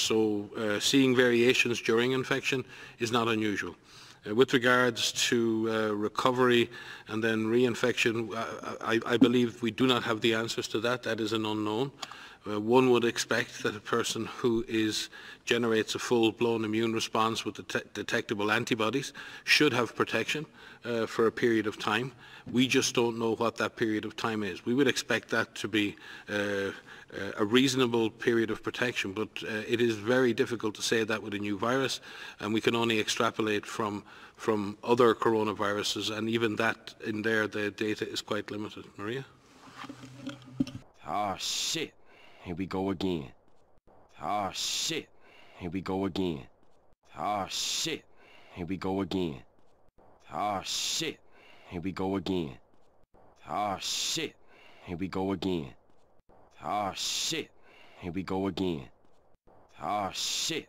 so uh, seeing variations during infection is not unusual. Uh, with regards to uh, recovery and then reinfection, uh, I, I, believe we do not have the answers to that. That is an unknown. Uh, one would expect that a person who is generates a full-blown immune response with det detectable antibodies should have protection uh, for a period of time. We just don't know what that period of time is. We would expect that to be uh, uh, a reasonable period of protection, but uh, it is very difficult to say that with a new virus, and we can only extrapolate from from other coronaviruses, and even that in there, the data is quite limited. Maria? Oh, shit. Here we go again. Oh, shit. Here we go again. Oh, shit. Here we go again. Oh, shit. Here we go again. Oh, shit. Here we go again. Oh shit. Here we go again. Oh shit.